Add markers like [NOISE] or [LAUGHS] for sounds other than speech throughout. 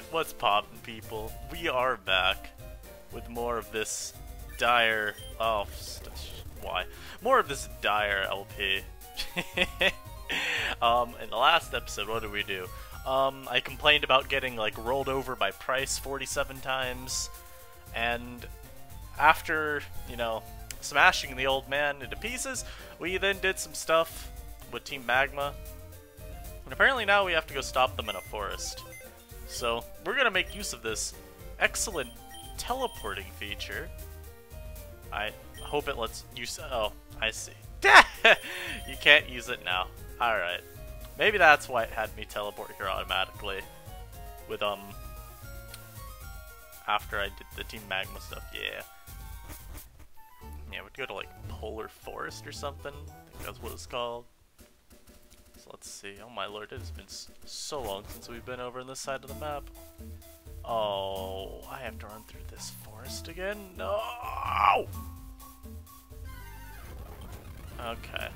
Alright, what's poppin' people? We are back with more of this dire... Oh, why? More of this dire LP. [LAUGHS] um, in the last episode, what did we do? Um, I complained about getting, like, rolled over by Pryce 47 times, and after, you know, smashing the old man into pieces, we then did some stuff with Team Magma, and apparently now we have to go stop them in a forest. So, we're gonna make use of this excellent teleporting feature. I hope it lets you... Oh, I see. [LAUGHS] you can't use it now. Alright. Maybe that's why it had me teleport here automatically. With, um... After I did the Team Magma stuff, yeah. Yeah, we'd go to, like, Polar Forest or something. I think that's what it's called. Let's see. Oh my lord, it has been so long since we've been over on this side of the map. Oh, I have to run through this forest again? No! Okay.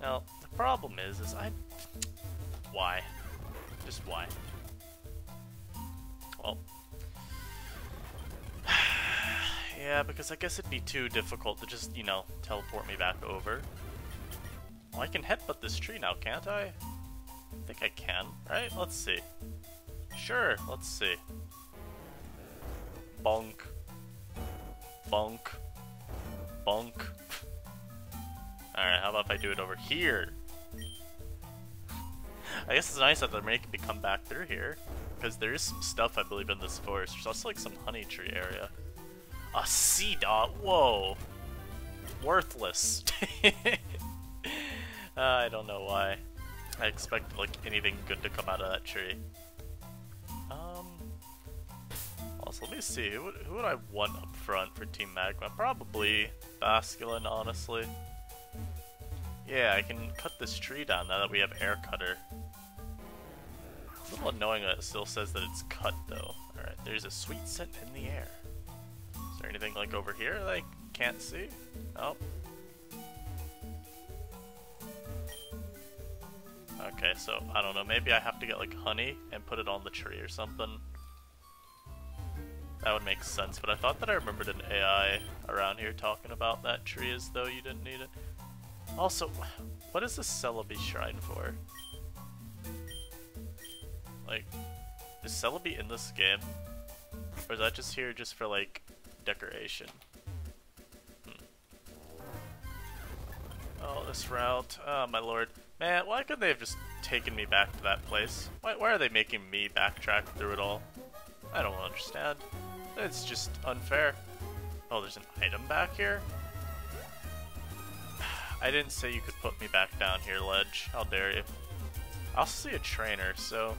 Now, the problem is, is I... Why? Just why? Well... [SIGHS] yeah, because I guess it'd be too difficult to just, you know, teleport me back over. Well, I can headbutt this tree now, can't I? I think I can, right? Let's see. Sure, let's see. Bonk. Bonk. Bonk. Alright, how about if I do it over here? I guess it's nice that they're making me come back through here. Because there is some stuff, I believe, in this forest. There's also like some honey tree area. A Seedot? Whoa. Worthless. [LAUGHS] uh, I don't know why. I expect like anything good to come out of that tree. Um. Also, let me see. Who would, who would I want up front for Team Magma? Probably Basculin, honestly. Yeah, I can cut this tree down now that we have air cutter. It's a little annoying that it still says that it's cut though. Alright, there's a sweet scent in the air. Is there anything like over here that I can't see? Nope. Okay, so I don't know, maybe I have to get like honey and put it on the tree or something. That would make sense, but I thought that I remembered an AI around here talking about that tree as though you didn't need it. Also, what is the Celebi shrine for? Like, is Celebi in this game? Or is that just here just for, like, decoration? Hmm. Oh, this route. Oh, my lord. Man, why couldn't they have just taken me back to that place? Why, why are they making me backtrack through it all? I don't understand. It's just unfair. Oh, there's an item back here? [SIGHS] I didn't say you could put me back down here, Ledge. How dare you. I also see a trainer, so...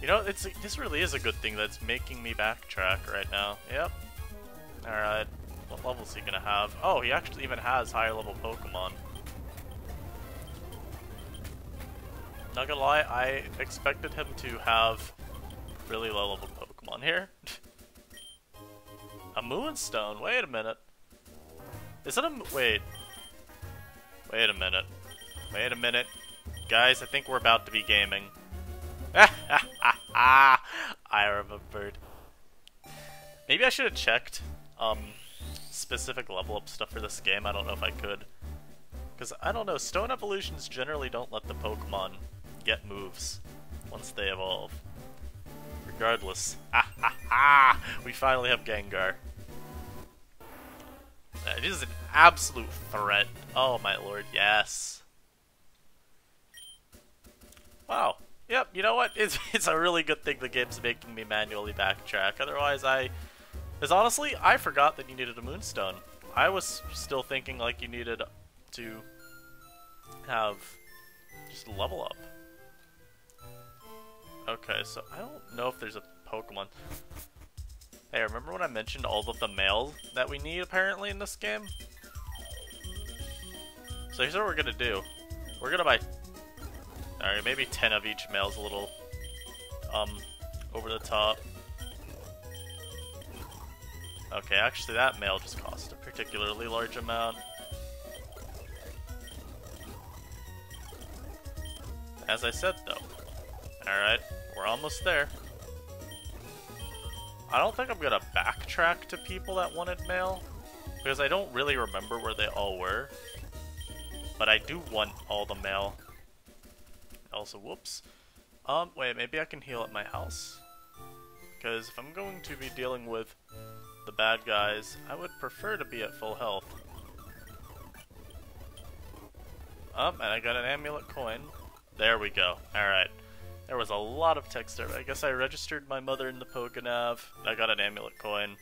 You know, it's this really is a good thing that's making me backtrack right now. Yep. Alright. What level is he gonna have? Oh, he actually even has higher level Pokemon. Not gonna lie, I expected him to have really low level Pokemon here. [LAUGHS] a Moonstone? Wait a minute. Is that a... wait. Wait a minute. Wait a minute. Guys, I think we're about to be gaming. [LAUGHS] I remembered. Maybe I should have checked um, specific level up stuff for this game. I don't know if I could. Because, I don't know, Stone Evolutions generally don't let the Pokemon get moves once they evolve. Regardless. Ah, ha ha we finally have Gengar. It is an absolute threat. Oh my lord, yes. Wow. Yep, you know what? [LAUGHS] It's, it's a really good thing the game's making me manually backtrack. Otherwise, I... Because honestly, I forgot that you needed a Moonstone. I was still thinking like you needed to have just level up. Okay, so I don't know if there's a Pokemon. Hey, remember when I mentioned all of the mail that we need apparently in this game? So here's what we're gonna do. We're gonna buy... Alright, maybe 10 of each mail's a little... Um, over the top. Okay, actually that mail just cost a particularly large amount. As I said though. Alright, we're almost there. I don't think I'm gonna backtrack to people that wanted mail, because I don't really remember where they all were. But I do want all the mail. Also, whoops. Um, wait, maybe I can heal at my house? Because if I'm going to be dealing with the bad guys, I would prefer to be at full health. Um, and I got an amulet coin. There we go. Alright. Was a lot of text there. I guess I registered my mother in the Pokenav. I got an amulet coin.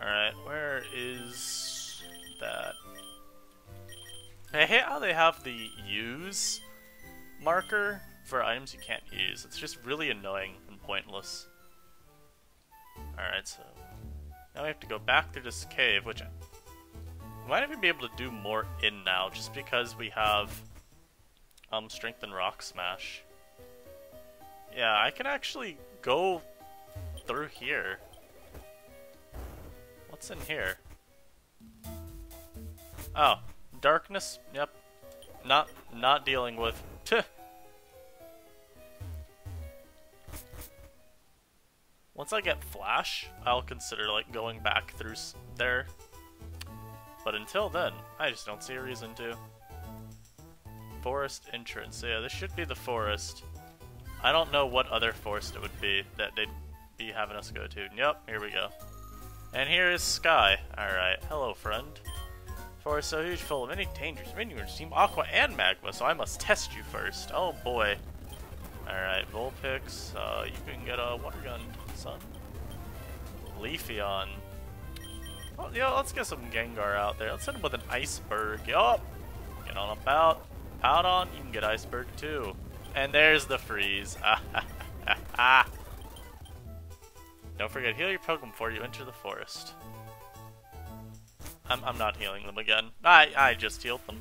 Alright, where is that? I hate how they have the use marker for items you can't use. It's just really annoying and pointless. Alright, so now we have to go back through this cave, which I might even be able to do more in now, just because we have um, Strength and Rock Smash. Yeah, I can actually go through here. What's in here? Oh, darkness. Yep. Not not dealing with. Once I get Flash, I'll consider like going back through there. But until then, I just don't see a reason to. Forest entrance. Yeah, this should be the forest. I don't know what other forest it would be that they'd be having us go to. Yep, here we go. And here is Sky. Alright, hello friend. Forest so huge, full of many dangers. Minions, Team Aqua and Magma, so I must test you first. Oh boy. Alright, Vulpix, uh, you can get a water gun, son. Leafeon. Well, yeah, let's get some Gengar out there. Let's hit him with an Iceberg. Yup! Get on about. Out on, you can get Iceberg too. And there's the freeze. [LAUGHS] Don't forget, heal your Pokemon before you enter the forest. I'm, I'm not healing them again. I, I just healed them.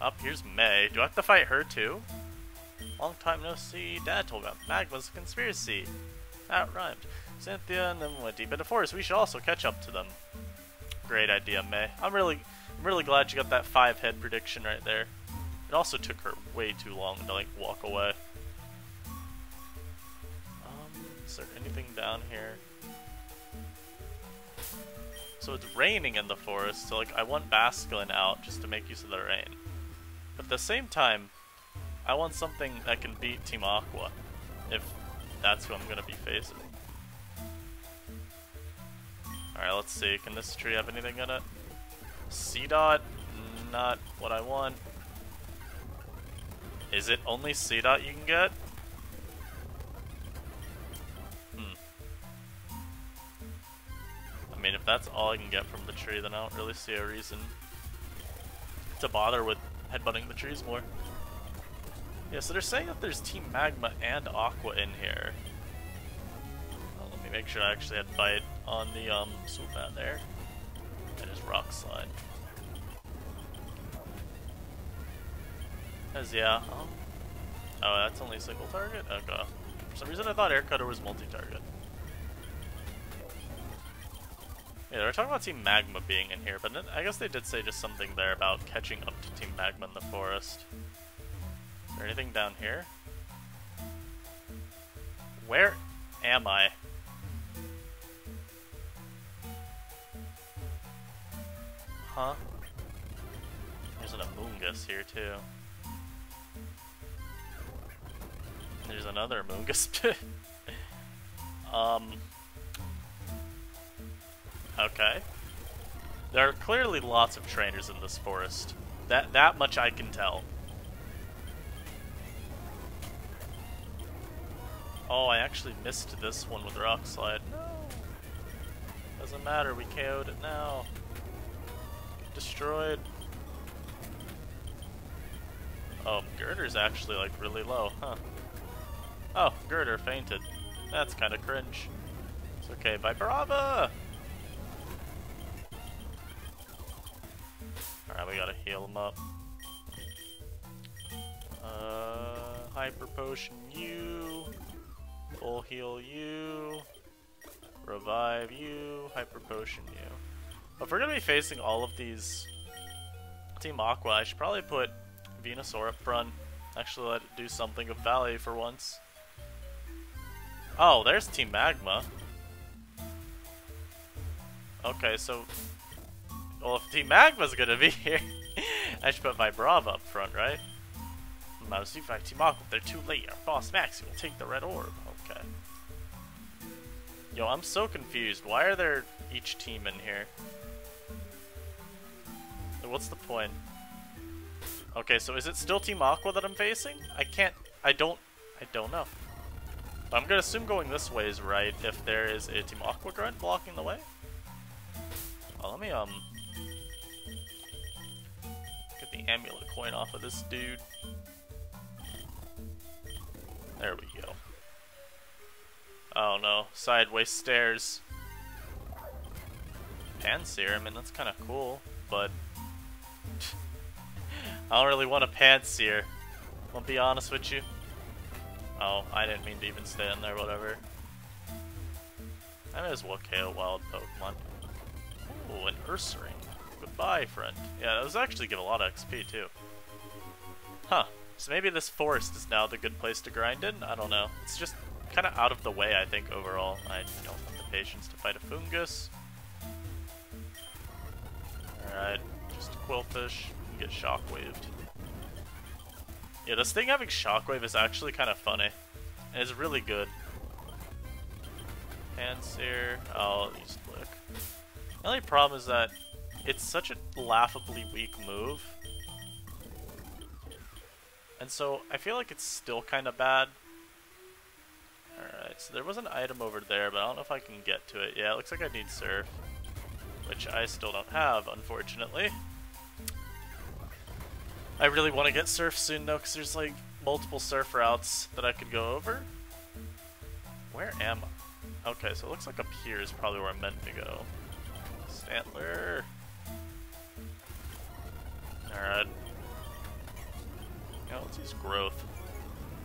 Up, here's May. Do I have to fight her too? Long time no see. Dad told me Magma's conspiracy. That rhymed. Cynthia and them went deep into forest. We should also catch up to them. Great idea, May. I'm really, I'm really glad you got that five head prediction right there. Also took her way too long to like walk away. Um, is there anything down here? So it's raining in the forest, so like I want Basculin out just to make use of the rain. But at the same time, I want something that can beat Team Aqua, if that's who I'm gonna be facing. Alright, let's see. Can this tree have anything in it? Seedot? Not what I want. Is it only Seedot you can get? Hmm. I mean, if that's all I can get from the tree, then I don't really see a reason to bother with headbutting the trees more. Yeah, so they're saying that there's Team Magma and Aqua in here. Well, let me make sure I actually had Bite on the um, Swoobat there. And his Rock Slide. Yeah, um, oh, that's only single target? Okay. For some reason I thought Air Cutter was multi-target. Yeah, they were talking about Team Magma being in here, but I guess they did say just something there about catching up to Team Magma in the forest. Is there anything down here? Where am I? Huh? There's an Amoonguss here too. There's another Amoonguss. [LAUGHS] um. Okay. There are clearly lots of trainers in this forest. That that much I can tell. Oh, I actually missed this one with Rock Slide. No! Doesn't matter, we KO'd it now. Destroyed. Oh, Gurdurr's actually like really low, huh? Oh, Gurdurr fainted. That's kind of cringe. It's okay, Vibrava! Alright, we gotta heal him up. Uh, Hyper Potion you. Full heal you. Revive you. Hyper Potion you. If we're gonna be facing all of these Team Aqua, I should probably put Venusaur up front. Actually let it do something of value for once. Oh, there's Team Magma. Okay, so... Well, if Team Magma's gonna be [LAUGHS] here, I should put my up front, right? About to see if Team Aqua, they're too late. Our boss Maxie will take the red orb. Okay. Yo, I'm so confused. Why are there each team in here? What's the point? Okay, so is it still Team Aqua that I'm facing? I can't... I don't... I don't know. I'm gonna assume going this way is right if there is a Team Aqua grunt blocking the way. Oh, let me, um... Get the amulet coin off of this dude. There we go. Oh no, sideways stairs. Pansear, I mean that's kinda cool, but... [LAUGHS] I don't really want a Pansear. I'll be honest with you. Oh, I didn't mean to even stay in there, whatever. I may as well KO wild Pokemon. Oh, an Ursaring. Goodbye, friend. Yeah, those actually give a lot of XP, too. Huh. So maybe this forest is now the good place to grind in? I don't know. It's just kind of out of the way, I think, overall. I don't have the patience to fight a Foongus. Alright, just a Qwilfish. Get shockwaved. Yeah, this thing having Shockwave is actually kind of funny. And it's really good. Pansear. Oh, use Lick. The only problem is that it's such a laughably weak move. And so, I feel like it's still kind of bad. Alright, so there was an item over there, but I don't know if I can get to it. Yeah, it looks like I need Surf. Which I still don't have, unfortunately. I really want to get surf soon though, because there's like multiple surf routes that I could go over. Where am I? Okay, so it looks like up here is probably where I'm meant to go. Stantler. Alright. Yeah, let's use growth.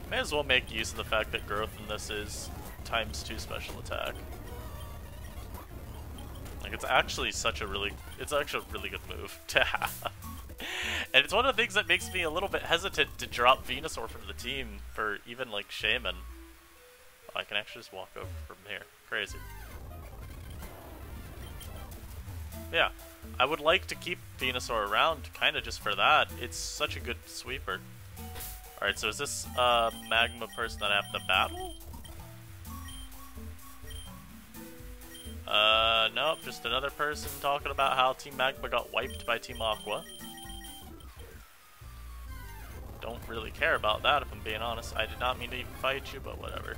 May as well make use of the fact that growth in this is times two special attack. Like it's actually such a really, it's actually a really good move [LAUGHS] to have. And it's one of the things that makes me a little bit hesitant to drop Venusaur from the team for even like Shaymin. Oh, I can actually just walk over from here. Crazy. Yeah, I would like to keep Venusaur around, kind of just for that. It's such a good sweeper. Alright, so is this a uh, Magma person that I have to battle? Uh, nope, just another person talking about how Team Magma got wiped by Team Aqua don't really care about that if I'm being honest. I did not mean to even fight you, but whatever.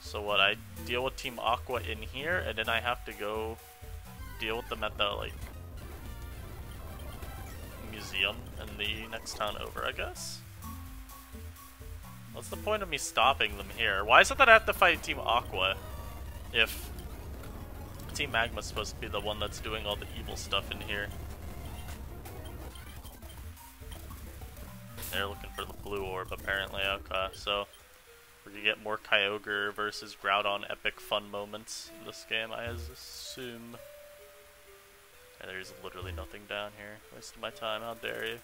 So what, I deal with Team Aqua in here, and then I have to go deal with them at the, like, museum in the next town over, I guess? What's the point of me stopping them here? Why is it that I have to fight Team Aqua if Team Magma's supposed to be the one that's doing all the evil stuff in here? They're looking for the blue orb, apparently. Okay, so we're gonna get more Kyogre versus Groudon epic fun moments in this game, I assume. there's literally nothing down here. Wasting my time, how dare you.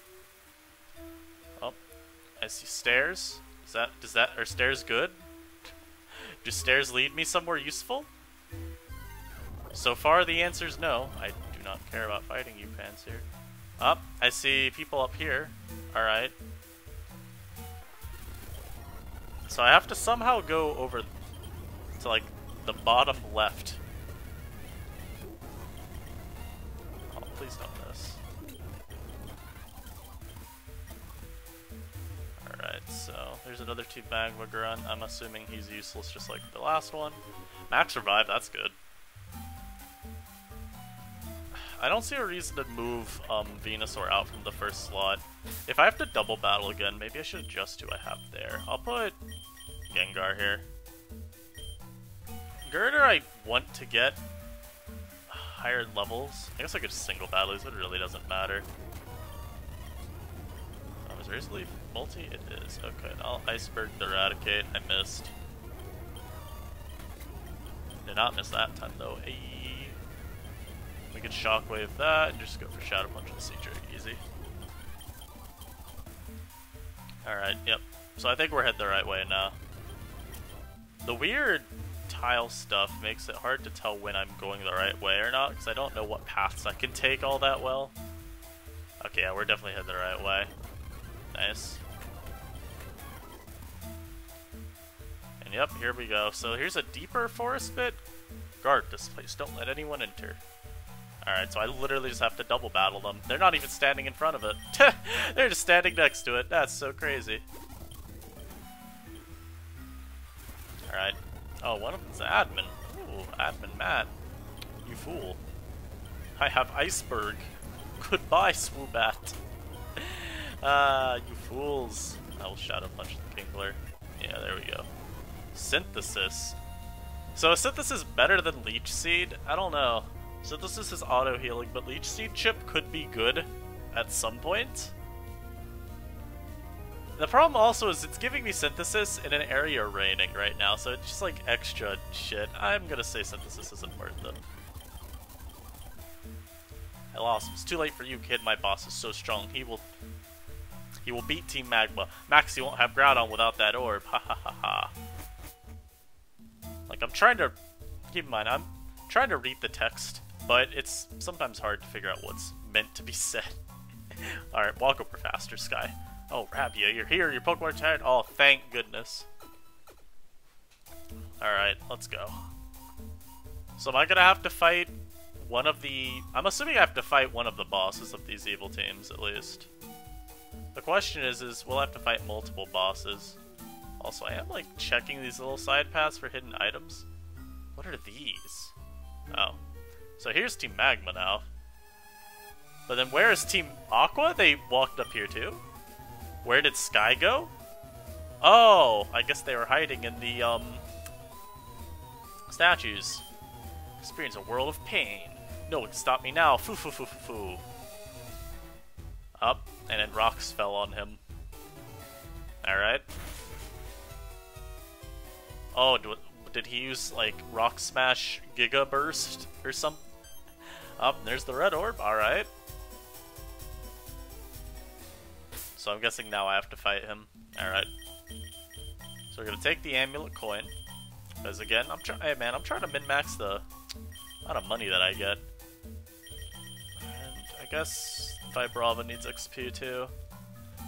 Oh, I see stairs. Is that, does that, are stairs good? [LAUGHS] Do stairs lead me somewhere useful? So far the answer is no. I do not care about fighting you, Pansear. Up, oh, I see people up here. Alright. So I have to somehow go over to like the bottom left. Oh, please don't miss. Alright, so there's another two Magma Grunt. I'm assuming he's useless just like the last one. Max Revive, that's good. I don't see a reason to move um, Venusaur out from the first slot. If I have to double battle again, maybe I should adjust who I have there. I'll put Gengar here. Gurdurr I want to get higher levels. I guess I could single battle these, but it really doesn't matter. Oh, is Razor Leaf multi? It is. Okay, I'll Iceberg the Eradicate. I missed. Did not miss that time though. Hey. We could Shockwave that and just go for Shadow Punch and Seadra. Easy. Alright, yep. So I think we're headed the right way now. The weird tile stuff makes it hard to tell when I'm going the right way or not, because I don't know what paths I can take all that well. Okay, yeah, we're definitely headed the right way. Nice. And yep, here we go. So here's a deeper forest bit. Guard this place, don't let anyone enter. Alright, so I literally just have to double battle them. They're not even standing in front of it. [LAUGHS] They're just standing next to it. That's so crazy. Alright. Oh, one of them's admin. Ooh, admin Matt. You fool. I have iceberg. Goodbye, Swoobat. [LAUGHS] Ah, uh, you fools. I will Shadow Punch the Kingler. Yeah, there we go. Synthesis. So is Synthesis better than Leech Seed? I don't know. Synthesis is auto healing, but Leech Seed chip could be good at some point. The problem also is it's giving me Synthesis in an area raining right now, so it's just like extra shit. I'm gonna say Synthesis isn't worth it. I lost. It's too late for you, kid. My boss is so strong. He will he will beat Team Magma. Maxie won't have Groudon without that orb. Ha ha ha ha. Like, I'm trying to... Keep in mind, I'm trying to read the text, but it's sometimes hard to figure out what's meant to be [LAUGHS] said. Alright, walk over faster, Sky. Oh, Rabia, you're here. Your Pokemon's tired. Oh, thank goodness. Alright, let's go. So am I gonna have to fight one of the... I'm assuming I have to fight one of the bosses of these evil teams, at least. The question is, is we'll have to fight multiple bosses. Also, I am, like, checking these little side paths for hidden items. What are these? Oh. So here's Team Magma now. But then where is Team Aqua? They walked up here too? Where did Sky go? Oh, I guess they were hiding in the, um... Statues. Experience a world of pain. No one can stop me now. Foo foo foo foo foo. Up, and then rocks fell on him. Alright. Oh, did he use, like, Rock Smash Giga Burst or something? Up, oh, there's the red orb, alright. So I'm guessing now I have to fight him. Alright. So we're gonna take the amulet coin. Because again, I'm trying hey man, I'm trying to min-max the amount of money that I get. And I guess Vibrava needs XP too.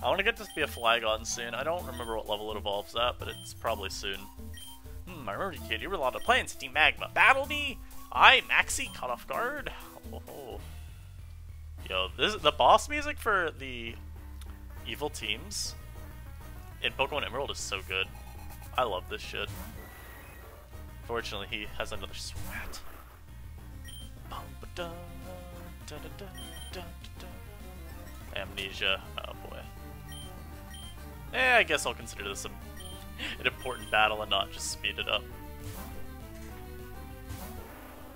I want to get this to be a Flygon soon. I don't remember what level it evolves at, but it's probably soon. Hmm, I remember you, kid. You were a lot of plans, Team Magma. Battle me! I, Maxie, caught off guard. Oh. Yo, this the boss music for the evil teams in Pokemon Emerald is so good. I love this shit. Fortunately, he has another sweat. Amnesia. Oh boy. Eh, I guess I'll consider this a, an important battle and not just speed it up.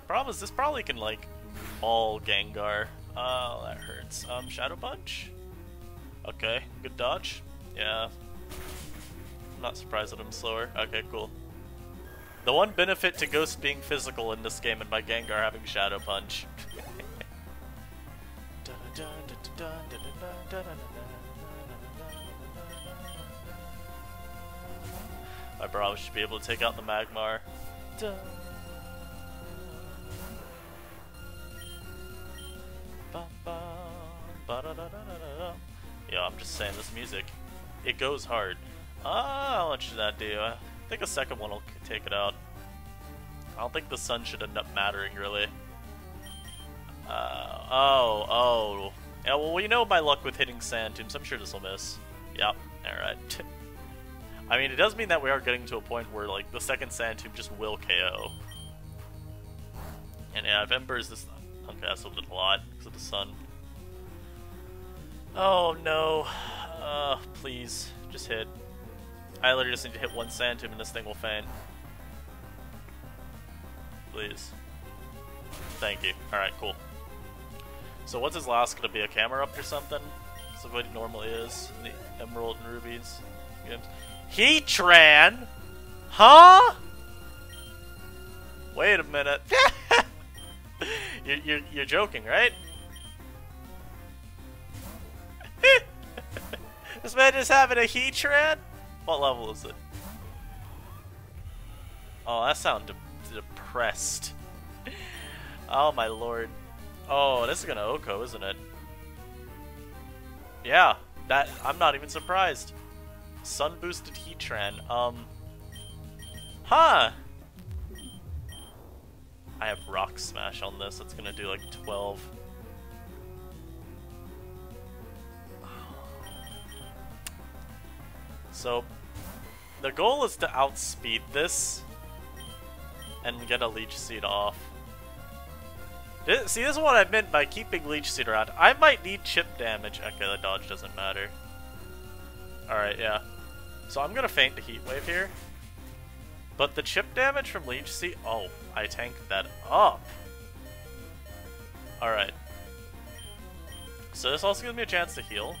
Problem is, this probably can, like, all Gengar. Oh, that hurts. Um, Shadow Punch? Okay, good dodge. Yeah. I'm not surprised that I'm slower. Okay, cool. The one benefit to Ghost being physical in this game and my Gengar having Shadow Punch. [LAUGHS] I probably should be able to take out the Magmar. Yeah, I'm just saying this music. It goes hard. Ah, how much did that do? I think a second one will take it out. I don't think the sun should end up mattering, really. Uh, oh, oh. Yeah, well, we know my luck with hitting sand tombs. I'm sure this will miss. Yep, alright. [LAUGHS] I mean, it does mean that we are getting to a point where, like, the second sand tomb just will KO. And yeah, if is this... Okay, that's a lot because of the sun. Oh no. Uh, please, just hit. I literally just need to hit one sand tomb and this thing will faint. Please. Thank you. Alright, cool. So what's his last gonna be? A Camerupt or something? That's what normally is in the Emerald and Rubies games. Heatran? Huh? Wait a minute. [LAUGHS] [LAUGHS] you're, you're, you're joking, right? [LAUGHS] this man is having a Heatran? What level is it? Oh, that sound depressed. [LAUGHS] oh my lord. Oh, this is gonna OHKO, isn't it? Yeah, that I'm not even surprised. Sun boosted Heatran. Um, huh? I have Rock Smash on this. It's gonna do like 12. So, the goal is to outspeed this and get a Leech Seed off. See, this is what I meant by keeping Leech Seed around. I might need chip damage. Okay, the dodge doesn't matter. Alright, yeah. So I'm gonna faint the Heat Wave here. But the chip damage from Leech Seed... Oh, I tanked that up. Alright. So this also gives me a chance to heal.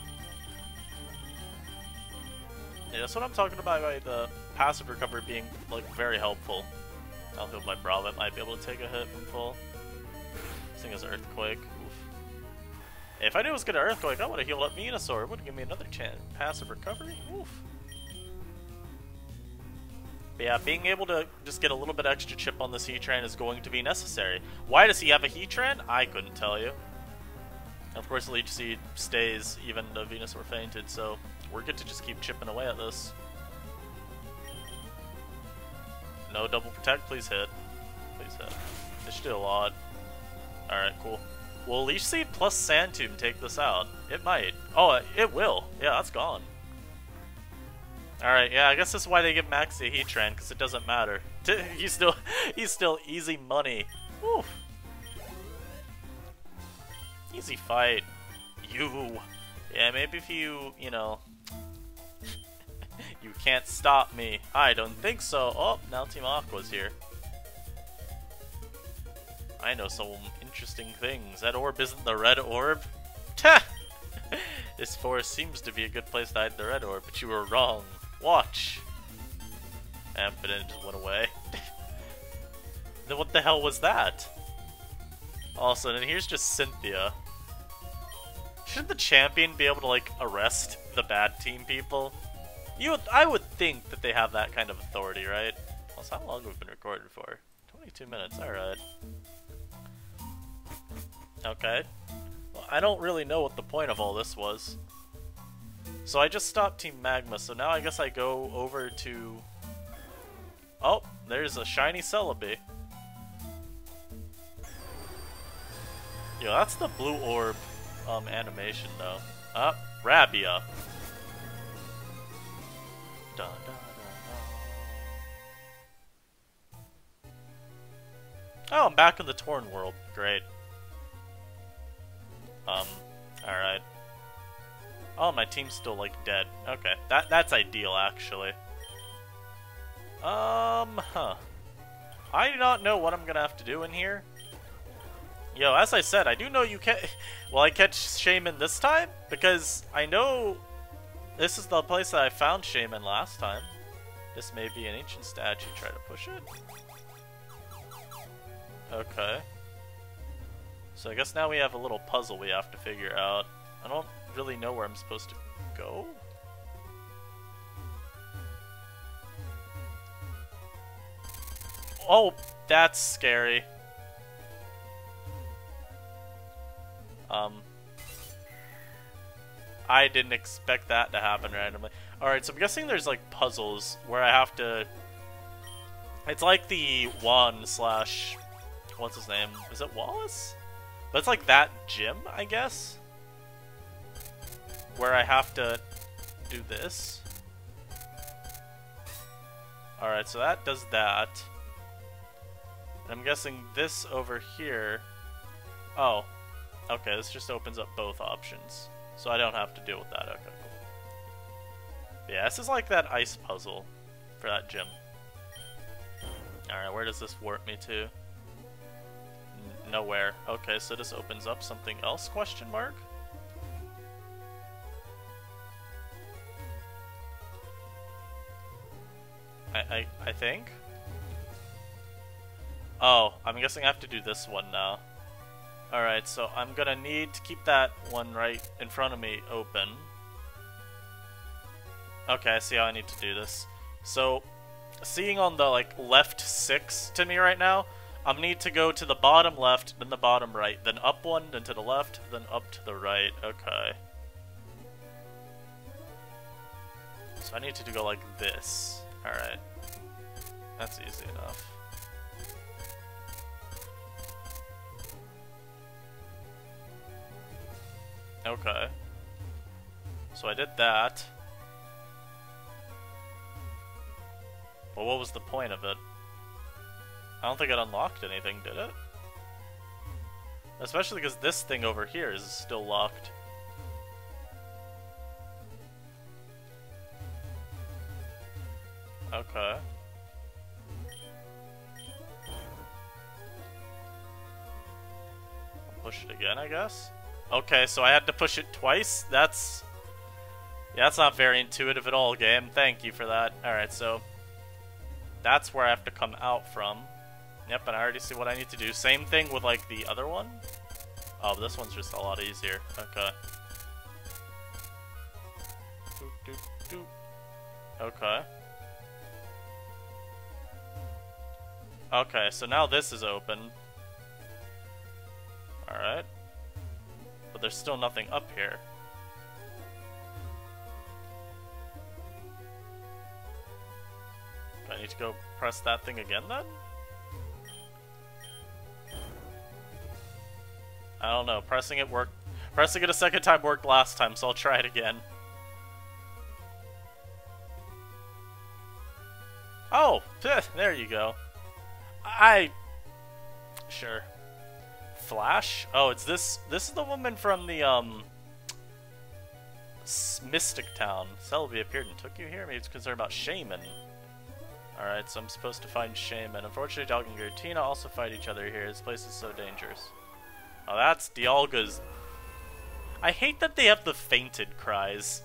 Yeah, that's what I'm talking about by the passive recovery being like very helpful. I'll heal my Brava might be able to take a hit from full. This thing is Earthquake. Oof. If I knew it was gonna Earthquake, I would have healed up Venusaur. It would give me another chance. Passive recovery? Oof. But yeah, being able to just get a little bit extra chip on this Heatran is going to be necessary. Why does he have a Heatran? I couldn't tell you. Of course, Leech Seed stays even though Venusaur fainted, so we're good to just keep chipping away at this. No double protect, please hit. Please hit. This should do a lot. Alright, cool. Will Leech Seed plus Sand Tomb take this out? It might. Oh, it will. Yeah, that's gone. Alright, yeah, I guess that's why they give Max the Heatran, because it doesn't matter. [LAUGHS] he's still [LAUGHS] he's still easy money. Woo. Easy fight. You. Yeah, maybe if you, you know, [LAUGHS] you can't stop me. I don't think so. Oh, now Team Aqua's here. I know some interesting things. That orb isn't the red orb? Ta! this forest seems to be a good place to hide the red orb, but you were wrong. Watch! Eh, but it just went away. [LAUGHS] then what the hell was that? Also, and here's just Cynthia. Shouldn't the champion be able to, like, arrest the bad team people? You, would, I would think that they have that kind of authority, right? Also, how long have we been recording for? 22 minutes, alright. Okay. Well, I don't really know what the point of all this was. So I just stopped Team Magma, so now I guess I go over to... Oh, there's a shiny Celebi. Yo, that's the blue orb um, animation, though. Up, uh, Rabia. Dun, dun, dun, oh, I'm back in the Torn world. Great. Um, alright. Oh, my team's still, like, dead. Okay, that that's ideal, actually. Um, huh. I do not know what I'm gonna have to do in here. Yo, as I said, I do know you can. [LAUGHS] Will I catch Shaymin this time? Because I know this is the place that I found Shaymin last time. This may be an ancient statue. Try to push it. Okay. So I guess now we have a little puzzle we have to figure out. I don't really know where I'm supposed to go. Oh, that's scary. Um, I didn't expect that to happen randomly. Alright, so I'm guessing there's like puzzles where I have to... It's like the one slash... What's his name? Is it Wallace? But it's like that gym, I guess? Where I have to do this. Alright, so that does that. I'm guessing this over here... Oh, Okay, this just opens up both options. So I don't have to deal with that. Okay, cool. Yeah, this is like that ice puzzle for that gym. Alright, where does this warp me to? N nowhere. Okay, so this opens up something else, question mark? I, I, I think? Oh, I'm guessing I have to do this one now. Alright, so I'm gonna need to keep that one right in front of me open. Okay, I see how I need to do this. So, seeing on the like left six to me right now, I'm need to go to the bottom left, then the bottom right, then up one, then to the left, then up to the right. Okay. So I need to go like this. Alright. That's easy enough. Okay. So I did that. But what was the point of it? I don't think it unlocked anything, did it? Especially because this thing over here is still locked. Okay. push it again, I guess? Okay, so I had to push it twice? That's... Yeah, that's not very intuitive at all, game. Thank you for that. Alright, so... That's where I have to come out from. Yep, and I already see what I need to do. Same thing with, like, the other one. Oh, this one's just a lot easier. Okay. Okay. Okay, so now this is open. Alright. But there's still nothing up here. Do I need to go press that thing again then? I don't know. Pressing it worked. Pressing it a second time worked last time, so I'll try it again. Oh, [LAUGHS] there you go. I... Sure. Flash? Oh, it's this... This is the woman from the, um... Mystic Town. Celebi appeared and took you here? Maybe it's concerned about Shaymin. Alright, so I'm supposed to find Shaymin. Unfortunately, Dog and Giratina also fight each other here. This place is so dangerous. Oh, that's Dialga's... I hate that they have the fainted cries.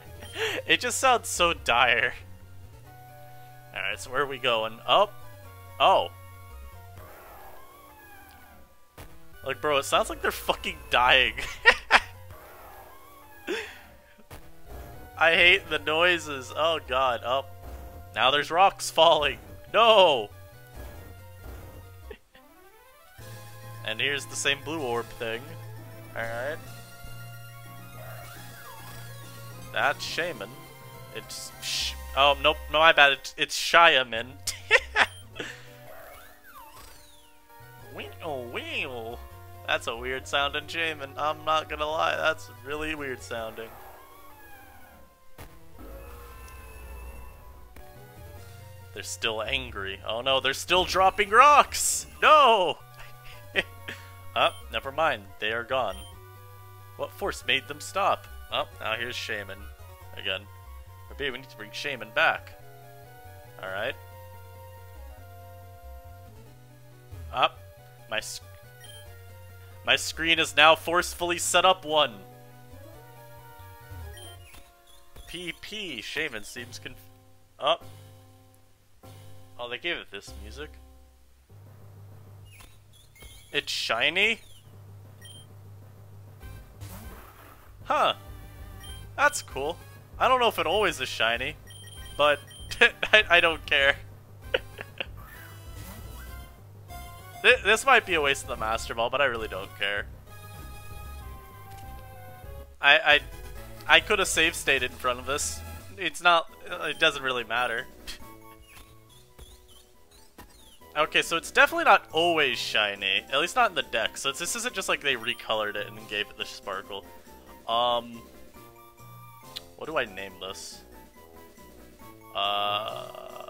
[LAUGHS] it just sounds so dire. Alright, so where are we going? Up? Oh. Oh. Like, bro, it sounds like they're fucking dying. [LAUGHS] I hate the noises. Oh god, up. Now there's rocks falling. No! and here's the same blue orb thing. Alright. That's Shaymin. It's... Oh, nope, no, my bad. It's, it's Shiaman. [LAUGHS] Wee-oh, wee oh, oh. That's a weird sounding Shaymin. I'm not gonna lie, that's really weird sounding. They're still angry. Oh no, they're still dropping rocks! No! [LAUGHS] oh, never mind. They are gone. What force made them stop? Oh, now here's Shaymin. Again. Maybe we need to bring Shaymin back. Alright. Up. My my screen is now forcefully set up one. PP. Shaymin seems conf- Up. Oh, they gave it this music. It's shiny? Huh. That's cool. I don't know if it always is shiny, but [LAUGHS] I, I don't care. This might be a waste of the Master Ball, but I really don't care. I I, I could have save stated in front of this. It's not. It doesn't really matter. Okay, so it's definitely not always shiny. At least not in the deck. So this isn't just like they recolored it and gave it the sparkle. Um, what do I name this? Uh,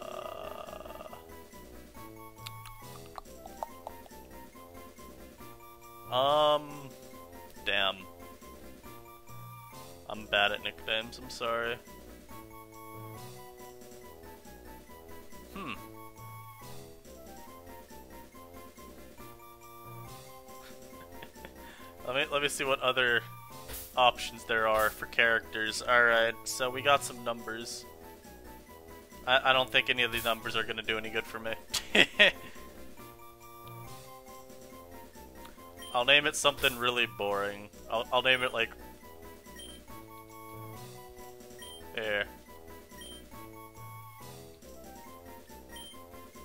um, damn. I'm bad at nicknames. I'm sorry. Hmm. [LAUGHS] Let me let me see what other options there are for characters. Alright, so we got some numbers. I, I don't think any of these numbers are gonna do any good for me. [LAUGHS] I'll name it something really boring. I'll, I'll name it like...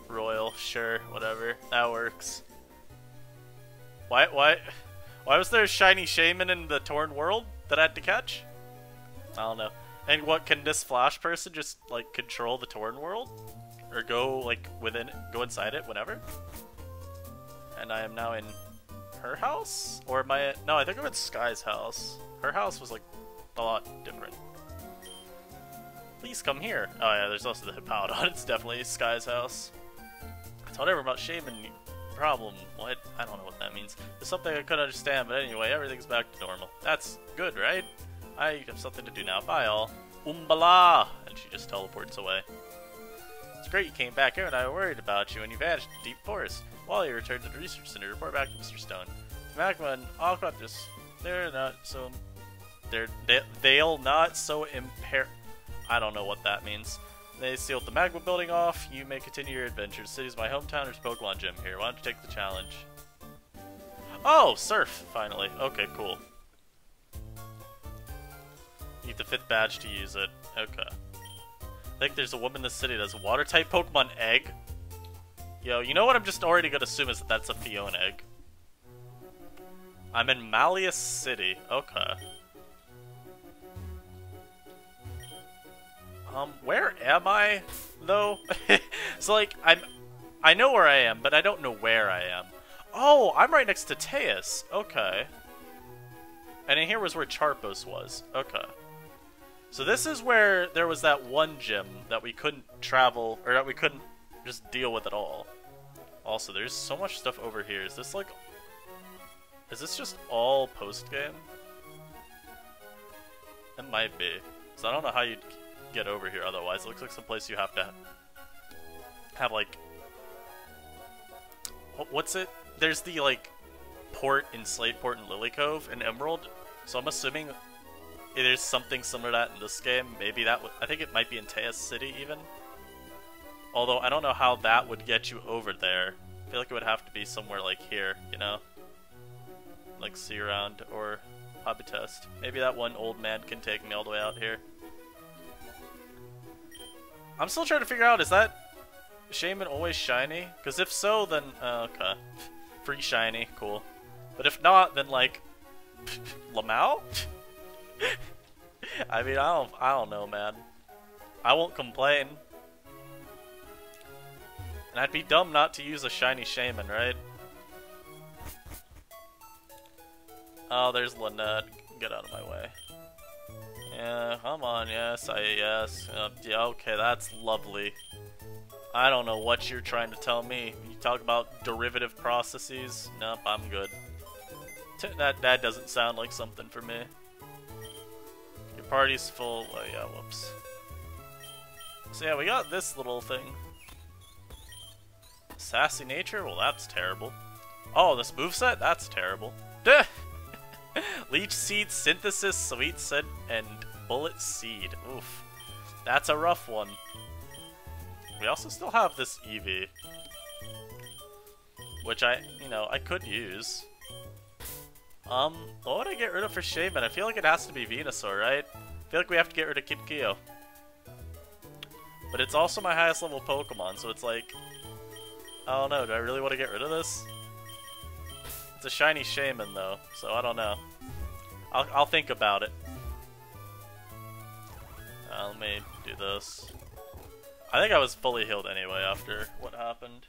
royal sure, whatever. That works. Why, why, why was there a shiny Shaymin in the torn world that I had to catch? I don't know. And what, can this flash person just, like, control the torn world? Or go, like, within, go inside it whenever? And I am now in her house? Or I, no, I think I'm in Sky's house. Her house was, like, a lot different. Please come here. Oh yeah, there's also the Hippowdon. [LAUGHS] It's definitely Sky's house. I told everyone about Shaymin problem. What? I don't know what that means. It's something I couldn't understand, but anyway, everything's back to normal. That's good, right? I have something to do now. Bye, all. Umbala! And she just teleports away. It's great you came back here, and I worried about you, and you vanished in deep forest. While you returned to the research center, report back to Mr. Stone. Magma and Aquatus, they're not so... They're, they, they'll not so impair... I don't know what that means. They sealed the magma building off. You may continue your adventure. The city's my hometown. There's Pokemon Gym here. Why don't you take the challenge? Oh, surf, finally. Okay, cool. Need the fifth badge to use it. Okay. I think there's a woman in the city that's a water-type Pokemon egg. Yo, you know what I'm just already gonna assume is that that's a Phione egg. I'm in Malleus City. Okay. Um, where am I, though? [LAUGHS] so, like, I'm... I know where I am, but I don't know where I am. Oh, I'm right next to Teus. Okay. And in here was where Charpos was. Okay. So this is where there was that one gym that we couldn't travel, or that we couldn't just deal with at all. Also, there's so much stuff over here. Is this like... Is this just all post-game? It might be. So I don't know how you'd get over here otherwise. It looks like some place you have to have, like... What's it? There's the, like, port in Slateport and Lilycove and Emerald, so I'm assuming there's something similar to that in this game. Maybe that I think it might be in Teus City, even. Although, I don't know how that would get you over there. I feel like it would have to be somewhere like here, you know? Like Sea Around or Hobby Test. Maybe that one old man can take me all the way out here. I'm still trying to figure out, is that Shaymin always shiny? Because if so, then, uh, okay. [LAUGHS] Free shiny, cool. But if not, then like, [LAUGHS] Lamau? [LAUGHS] I mean, I don't, I don't know, man. I won't complain. And I'd be dumb not to use a shiny Shaymin, right? Oh, there's Lynette. Get out of my way. Yeah, come on, yes, I, yes. Uh, yeah, okay, that's lovely. I don't know what you're trying to tell me. You talk about derivative processes? Nope, I'm good. T that, that doesn't sound like something for me. Your party's full, oh yeah, whoops. So yeah, we got this little thing. Sassy nature? Well, that's terrible. Oh, this moveset? That's terrible. Duh! [LAUGHS] Leech Seed Synthesis, Sweet Scent, and Bullet Seed. Oof. That's a rough one. We also still have this Eevee. Which I, you know, I could use. Um, what would I get rid of for Shaymin? I feel like it has to be Venusaur, right? I feel like we have to get rid of Kipkeo. But it's also my highest level Pokemon, so it's like... I don't know, do I really want to get rid of this? It's a shiny Shaymin, though, so I don't know. I'll, I'll think about it. Uh, let me do this. I think I was fully healed anyway after what happened.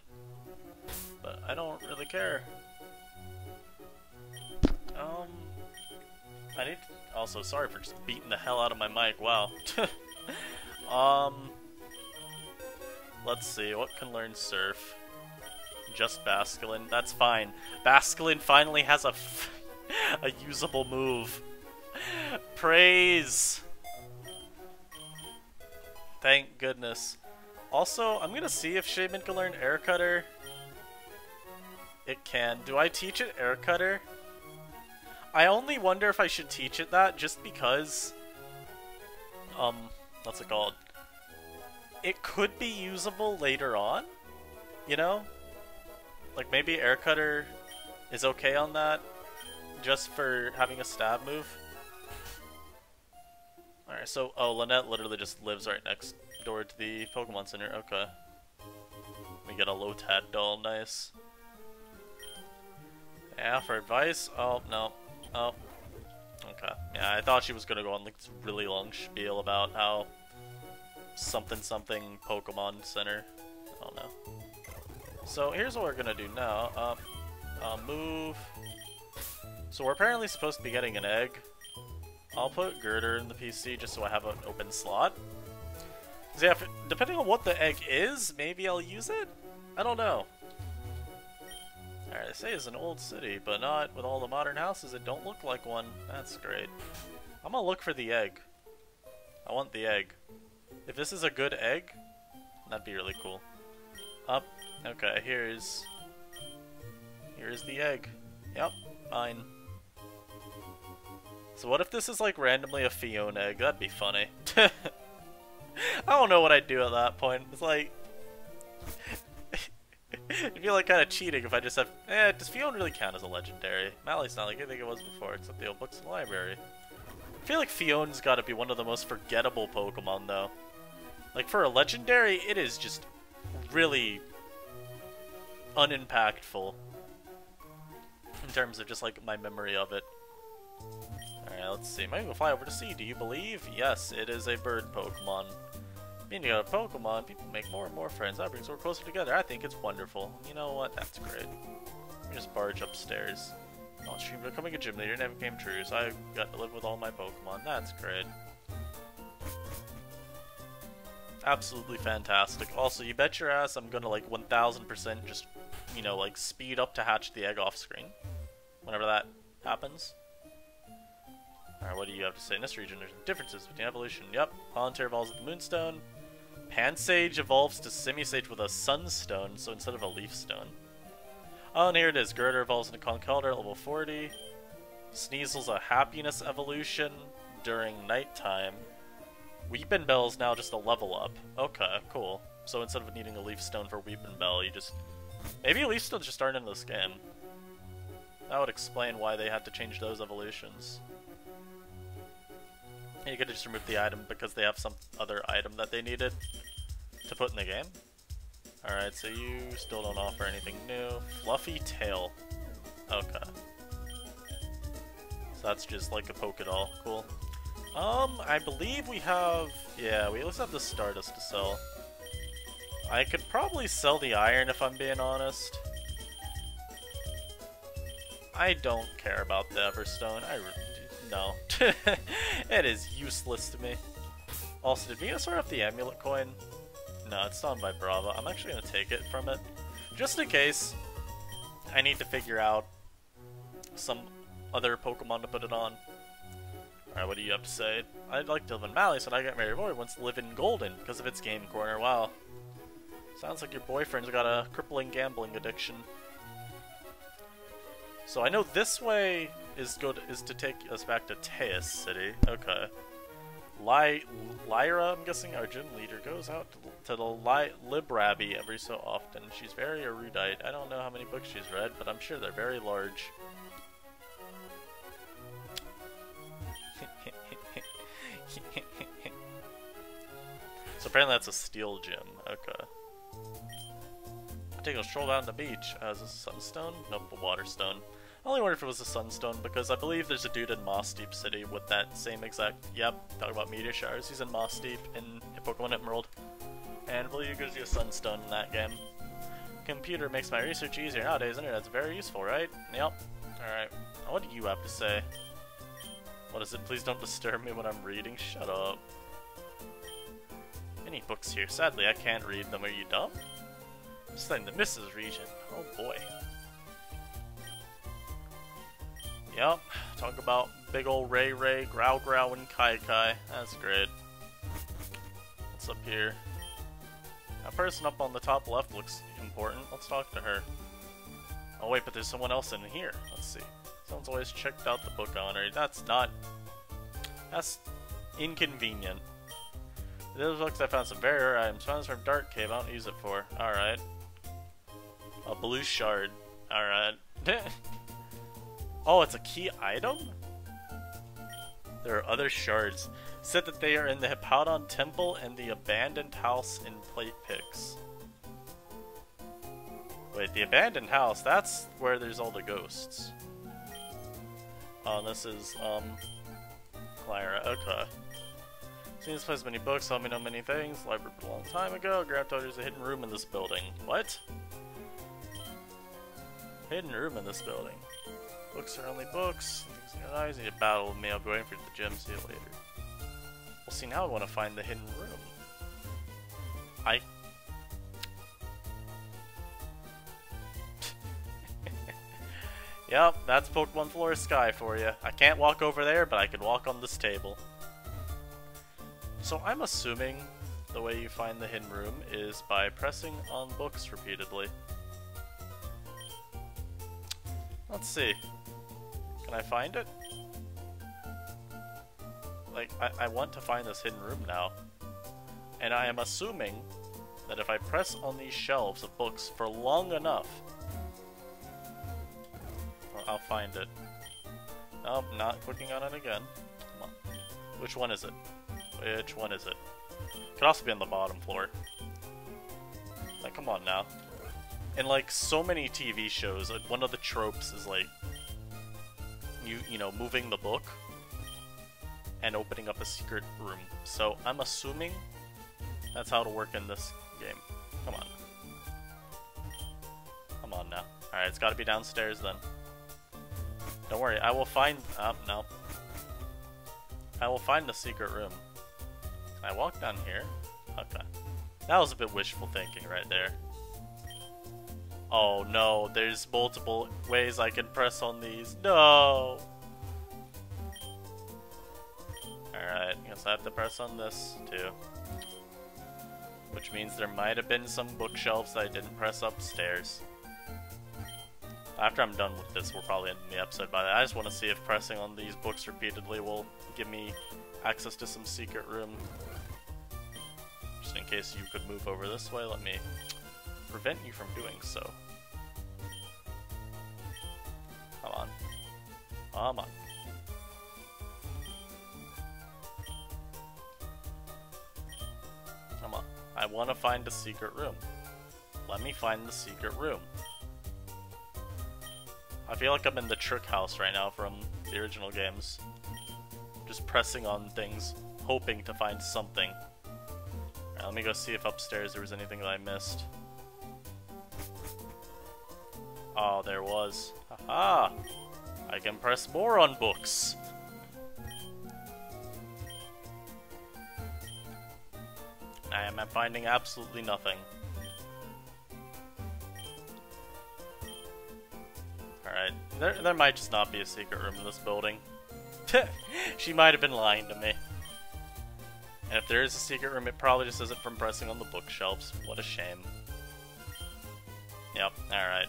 But I don't really care. Um, I need to, also sorry for just beating the hell out of my mic. Wow. [LAUGHS] um, let's see. What can learn Surf? Just Basculin. That's fine. Basculin finally has a [LAUGHS] a usable move. Praise. Thank goodness. Also, I'm gonna see if Shaymin can learn Air Cutter. It can. Do I teach it Air Cutter? I only wonder if I should teach it that just because... Um, what's it called? It could be usable later on, you know? Like maybe Air Cutter is okay on that, just for having a stab move. Alright, so, oh, Lynette literally just lives right next door to the Pokemon Center, okay. We get a Lotad doll, nice. Yeah, for advice? Oh, no. Oh. Okay. Yeah, I thought she was gonna go on like this really long spiel about how something something Pokemon Center. I don't know. So here's what we're gonna do now. Uh, uh, move. So we're apparently supposed to be getting an egg. I'll put Gurdurr in the PC just so I have an open slot. Yeah, if, depending on what the egg is, maybe I'll use it? I don't know. Alright, they say it's an old city, but not with all the modern houses that don't look like one. That's great. I'm gonna look for the egg. I want the egg. If this is a good egg, that'd be really cool. Up. Okay, here's... Here's the egg. Yep, mine. So what if this is like randomly a Phione egg? That'd be funny. [LAUGHS] I don't know what I'd do at that point. It's like... [LAUGHS] It'd be like kind of cheating if I just have... Eh, does Phione really count as a legendary? Mally's not like I think it was before, except the old books in the library. I feel like Phione's gotta be one of the most forgettable Pokemon, though. Like, for a legendary, it is just really unimpactful in terms of just, like, my memory of it. Alright, let's see. Maybe we'll fly over to sea. Do you believe? Yes, it is a bird Pokemon. Being a Pokemon, people make more and more friends. That brings us closer together. I think it's wonderful. You know what? That's great. We just barge upstairs. Oh, On stream becoming a gym leader never came true, so I got to live with all my Pokemon. That's great. Absolutely fantastic. Also, you bet your ass I'm gonna like 1000% just, you know, like speed up to hatch the egg off screen. Whenever that happens. Alright, what do you have to say? In this region, there's differences between evolution. Yep, Haunter evolves with the Moonstone. Pansage evolves to Simisage with a Sunstone, so instead of a Leaf Stone. Oh, and here it is. Gurdurr evolves into Conkeldurr level 40. Sneasel's a Happiness evolution during nighttime. Weepinbell's now just a level up. Okay, cool. So instead of needing a Leaf Stone for Weepinbell, you just... Maybe Leaf Stones just aren't in this game. That would explain why they had to change those evolutions. You could just remove the item because they have some other item that they needed to put in the game. Alright, so you still don't offer anything new. Fluffy tail. Okay. So that's just like a Pokédoll. Cool. Um, I believe we have... Yeah, we at least have the Stardust to sell. I could probably sell the iron if I'm being honest. I don't care about the Everstone. I no. [LAUGHS] it is useless to me. Also, did Venusaur have the amulet coin? No, it's not Vibrava. I'm actually going to take it from it. Just in case I need to figure out some other Pokemon to put it on. Alright, what do you have to say? I'd like to live in Malice, and I got married boy wants to live in Golden because of its game corner. Wow. Sounds like your boyfriend's got a crippling gambling addiction. So I know this way is good is to take us back to Teos City. Okay. Ly Lyra, I'm guessing our gym leader, goes out to, to the Ly Library every so often. She's very erudite. I don't know how many books she's read, but I'm sure they're very large. [LAUGHS] so apparently that's a steel gym. Okay. I take a stroll down the beach. as a sunstone? Nope, a waterstone. I only wonder if it was a Sunstone, because I believe there's a dude in Mossdeep City with that same exact, yep, talk about meteor showers, he's in Mossdeep in Pokemon Emerald. And I believe it gives you a Sunstone in that game. Computer makes my research easier nowadays, internet's very useful, right? Yep. Alright, what do you have to say? What is it? Please don't disturb me when I'm reading. Shut up. Any books here? Sadly, I can't read them. Are you dumb? Studying the Mrs. region. Oh boy. Yep, talk about big old Ray Ray, Growl Growl, and Kai Kai. That's great. What's up here? That person up on the top left looks important. Let's talk to her. Oh wait, but there's someone else in here. Let's see. Someone's always checked out the book on her. That's not... That's inconvenient. Those books I found some very rare items. Found from Dark Cave. I don't use it for. Alright. A blue shard. Alright. [LAUGHS] Oh, it's a key item? There are other shards. Said that they are in the Hippowdon Temple and the abandoned house in Plate Picks. Wait, the abandoned house, that's where there's all the ghosts. Oh, this is, um, Clara. Okay. Seen this place many books, helped me know many things. Library a long time ago. Told there's a hidden room in this building. What? Hidden room in this building. Books are only books. Things in eyes. Need to battle with me. I'll be waiting for the gym. See you later. Well, see, now I want to find the hidden room. I... [LAUGHS] yep, that's Pokemon Flora Sky for you. I can't walk over there, but I can walk on this table. So I'm assuming the way you find the hidden room is by pressing on books repeatedly. Let's see. Can I find it? Like, I, I want to find this hidden room now. And I am assuming that if I press on these shelves of books for long enough, I'll find it. Nope, not clicking on it again. Which one is it? Which one is it? Could also be on the bottom floor. Like, come on now. In like so many TV shows, like, one of the tropes is like you you know moving the book and opening up a secret room. So I'm assuming that's how it'll work in this game. Come on. Come on now. Alright, it's gotta be downstairs then. Don't worry, I will find... Oh, no. I will find the secret room. I walk down here? Okay. That was a bit wishful thinking right there. Oh no, there's multiple ways I can press on these. No! Alright, I guess I have to press on this too. Which means there might have been some bookshelves that I didn't press upstairs. After I'm done with this, we'll probably end the episode by that. I just want to see if pressing on these books repeatedly will give me access to some secret room. Just in case you could move over this way, let me prevent you from doing so. Come on. Come on. Come on. I want to find a secret room. Let me find the secret room. I feel like I'm in the trick house right now from the original games. Just pressing on things, hoping to find something. Let me go see if upstairs there was anything that I missed. Oh, there was. Haha! I can press more on books! I am finding absolutely nothing. Alright, there, there might just not be a secret room in this building. [LAUGHS] she might have been lying to me. And if there is a secret room, it probably just isn't from pressing on the bookshelves. What a shame. Yep, alright.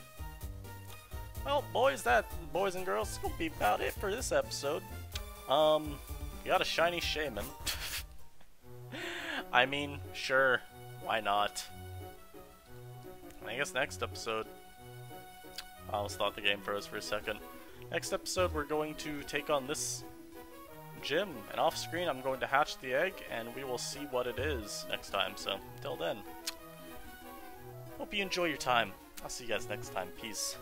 Well, boys, that boys and girls, gonna be about it for this episode. Um, you got a shiny Shaymin. [LAUGHS] I mean, sure, why not? I guess next episode. I almost thought the game froze for a second. Next episode, we're going to take on this gym, and off screen, I'm going to hatch the egg, and we will see what it is next time. So, till then, hope you enjoy your time. I'll see you guys next time. Peace.